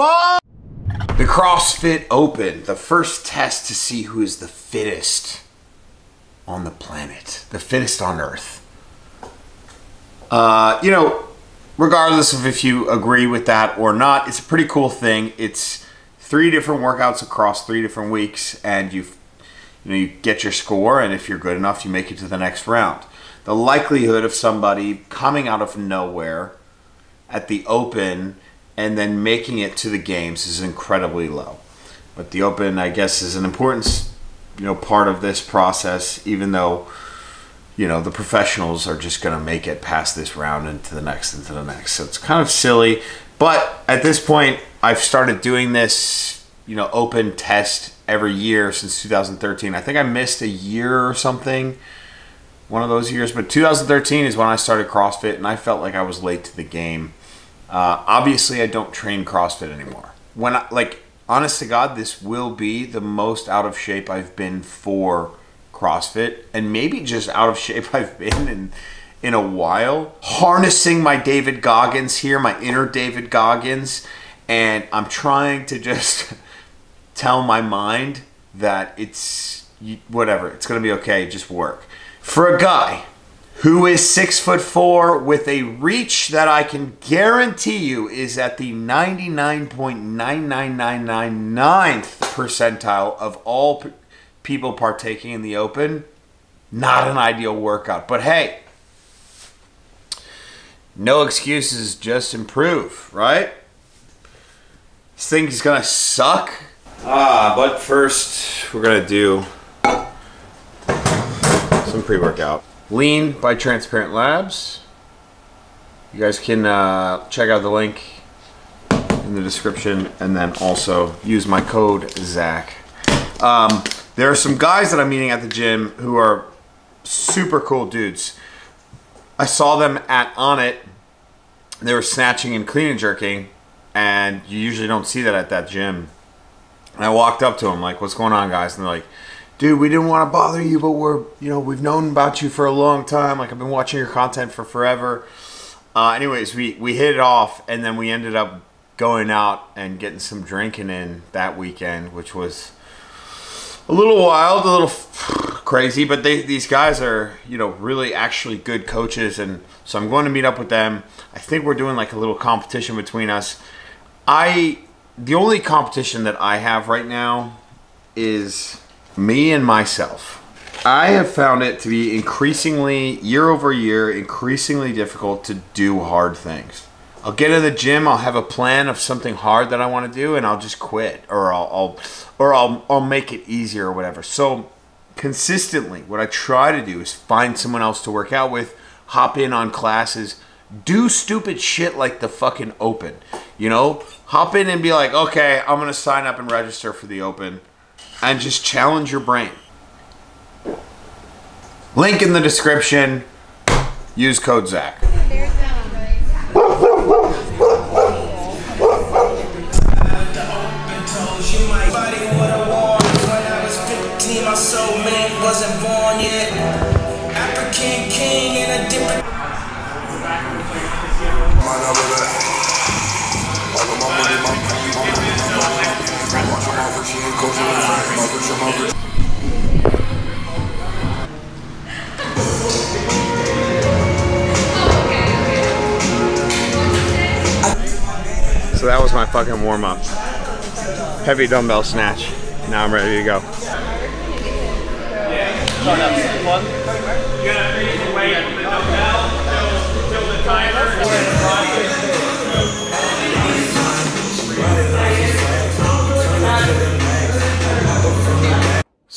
fuck? The CrossFit Open, the first test to see who is the fittest on the planet, the fittest on earth. Uh, you know, regardless of if you agree with that or not, it's a pretty cool thing. It's three different workouts across three different weeks, and you you know you get your score, and if you're good enough, you make it to the next round. The likelihood of somebody coming out of nowhere at the Open and then making it to the games is incredibly low. But the Open, I guess, is an important you know part of this process, even though you know the professionals are just going to make it past this round into the next into the next. So it's kind of silly, but at this point, I've started doing this you know open test every year since 2013. I think I missed a year or something one of those years. But 2013 is when I started CrossFit, and I felt like I was late to the game. Uh, obviously, I don't train CrossFit anymore. When I, like, honest to God, this will be the most out of shape I've been for CrossFit, and maybe just out of shape I've been in in a while. Harnessing my David Goggins here, my inner David Goggins, and I'm trying to just tell my mind that it's whatever, it's gonna be okay, just work. For a guy who is six foot four with a reach that I can guarantee you is at the 99.99999th percentile of all people partaking in the open, not an ideal workout. But hey, no excuses, just improve, right? This thing is gonna suck. Ah, but first we're gonna do some pre-workout. Lean by Transparent Labs. You guys can uh, check out the link in the description and then also use my code ZACK. Um, there are some guys that I'm meeting at the gym who are super cool dudes. I saw them at On It. They were snatching and clean and jerking, and you usually don't see that at that gym. And I walked up to them like, "What's going on, guys?" And they're like, dude, we didn't want to bother you, but we're, you know, we've known about you for a long time. Like, I've been watching your content for forever. Uh, anyways, we, we hit it off, and then we ended up going out and getting some drinking in that weekend, which was a little wild, a little crazy, but they, these guys are, you know, really actually good coaches, and so I'm going to meet up with them. I think we're doing like a little competition between us. I, the only competition that I have right now is me and myself. I have found it to be increasingly, year over year, increasingly difficult to do hard things. I'll get in the gym, I'll have a plan of something hard that I want to do, and I'll just quit, or I'll, I'll or I'll, I'll make it easier or whatever. So consistently, what I try to do is find someone else to work out with, hop in on classes, do stupid shit like the fucking open. You know, hop in and be like, okay, I'm gonna sign up and register for the open and just challenge your brain. Link in the description. Use code ZACK. African king in a different. So that was my fucking warm up. Heavy dumbbell snatch. Now I'm ready to go.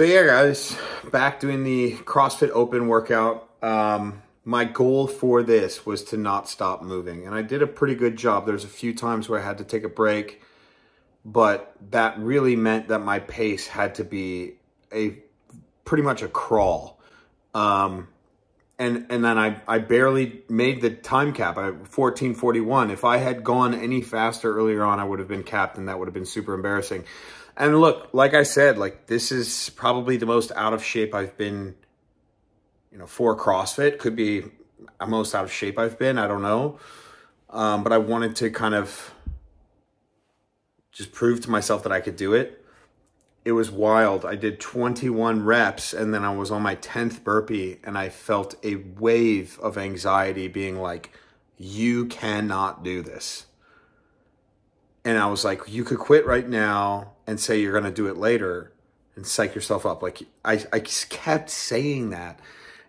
So yeah, guys, back doing the CrossFit Open workout. Um, my goal for this was to not stop moving, and I did a pretty good job. There's a few times where I had to take a break, but that really meant that my pace had to be a pretty much a crawl. Um, and and then I, I barely made the time cap. I 1441. If I had gone any faster earlier on, I would have been capped, and that would have been super embarrassing. And look, like I said, like this is probably the most out of shape I've been, you know, for CrossFit. Could be most out of shape I've been. I don't know. Um, but I wanted to kind of just prove to myself that I could do it. It was wild. I did 21 reps and then I was on my 10th burpee and I felt a wave of anxiety being like, you cannot do this. And I was like, you could quit right now and say you're going to do it later and psych yourself up. Like I, I kept saying that.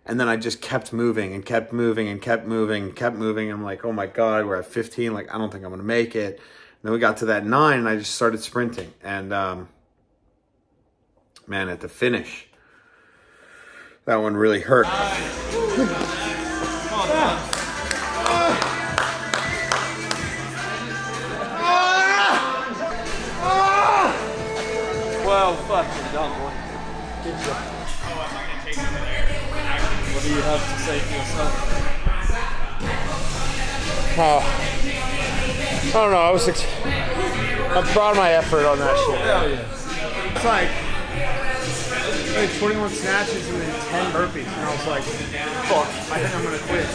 And then I just kept moving and kept moving and kept moving and kept moving. I'm like, oh my God, we're at 15. Like, I don't think I'm going to make it. And then we got to that nine and I just started sprinting. And, um, man, at the finish, that one really hurt. Well fucking done, boy. Good job. What do you have to say for yourself? Oh, I don't know. I was. Ex- I'm proud of my effort on that shit. Hell yeah. It's like, like 21 snatches and then 10 burpees, and I was like, "Fuck! I think I'm gonna quit."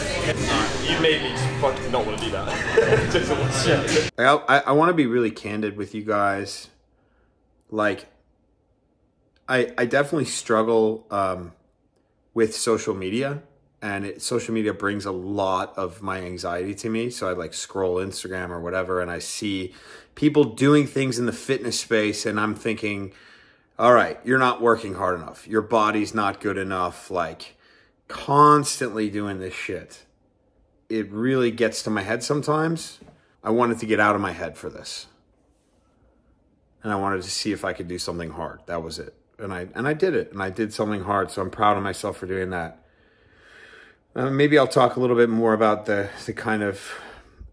You made me fucking not want to do that. Just shit. I I, I want to be really candid with you guys. Like, I I definitely struggle um, with social media, and it, social media brings a lot of my anxiety to me. So I like scroll Instagram or whatever, and I see people doing things in the fitness space, and I'm thinking, all right, you're not working hard enough. Your body's not good enough. Like, constantly doing this shit. It really gets to my head sometimes. I wanted to get out of my head for this. And I wanted to see if I could do something hard. That was it. And I and I did it. And I did something hard. So I'm proud of myself for doing that. Uh, maybe I'll talk a little bit more about the the kind of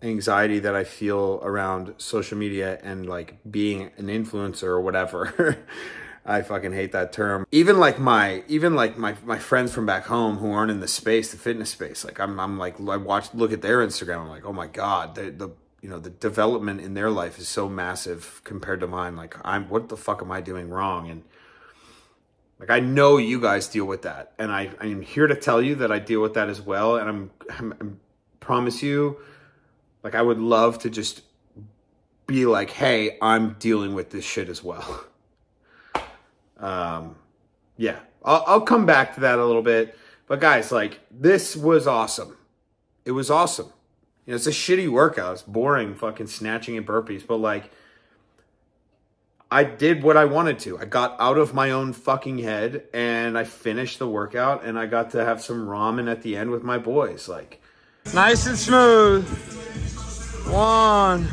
anxiety that I feel around social media and like being an influencer or whatever. I fucking hate that term. Even like my even like my my friends from back home who aren't in the space, the fitness space. Like I'm I'm like I watch look at their Instagram. I'm like, oh my god, the the you know the development in their life is so massive compared to mine. Like I'm what the fuck am I doing wrong? And like I know you guys deal with that, and I I'm here to tell you that I deal with that as well. And I'm, I'm, I'm promise you, like I would love to just be like, hey, I'm dealing with this shit as well. Um, yeah, I'll, I'll come back to that a little bit. But guys, like this was awesome. It was awesome. You know, it's a shitty workout. It's boring, fucking snatching and burpees. But like, I did what I wanted to. I got out of my own fucking head and I finished the workout and I got to have some ramen at the end with my boys. Like, nice and smooth. One.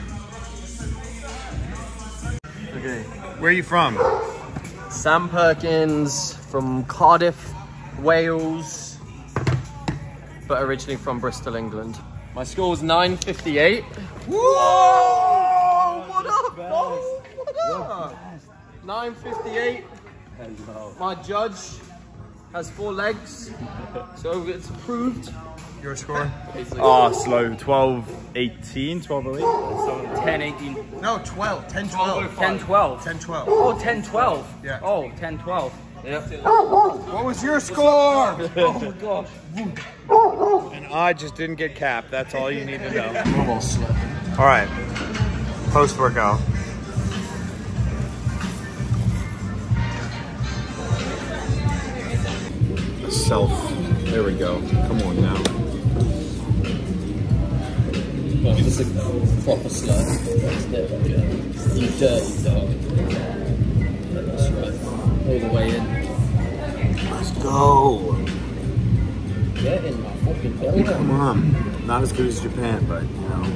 Okay. Where are you from? Sam Perkins from Cardiff, Wales, but originally from Bristol, England. My score was 958. Whoa! What up, boss? 958. My judge has four legs, so it's approved. Your score? Ah, slow. 12, 18, 12, 08. 10, 18, No, 12. 10, 12. 10, 12. 10, 12. Oh, 10, 12. Yeah. Oh, 10, 12. Yeah. What was your score? Oh my gosh. and I just didn't get capped. That's all you need to know. All right. Post workout. Self. There we go. Come on now. It's a proper slut. There we. You dirty dog. That's right. All the way in. Let's go. Get in my fucking belly. Come on. Not as good as Japan, but you know.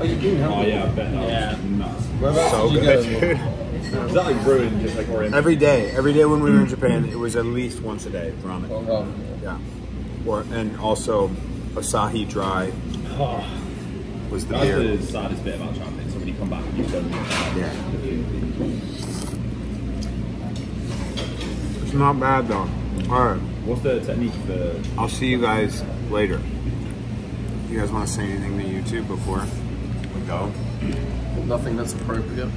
Oh, you do know? Oh, yeah, I bet. Yeah. Nuts. Whereabouts So did you good, go? dude. Is that like brewing, just like Orient? Every day, every day when we were in Japan, it was at least once a day ramen. Oh, Yeah. Or and also Asahi Dry Oh, was the that's beer. the saddest bit about traveling. So when you come back, you've done Yeah. It's not bad though. All right. What's the technique for I'll see you guys later. You guys want to say anything to YouTube before we go? nothing that's appropriate.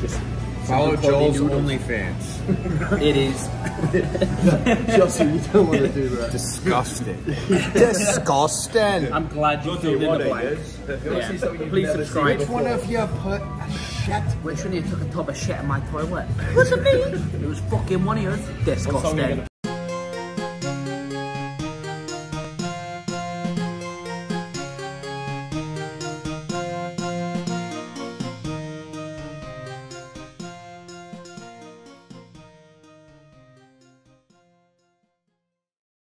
Just Follow good quality Joel's. OnlyFans. It is. Chelsea, you don't want to do that. Disgusting. Disgusting. I'm glad you filled in the blanks. Yeah. Please subscribe. Which one of you put a shit? Which one of you took a tub of shit in my toilet? It wasn't me. It was fucking one of yours. Disgusting.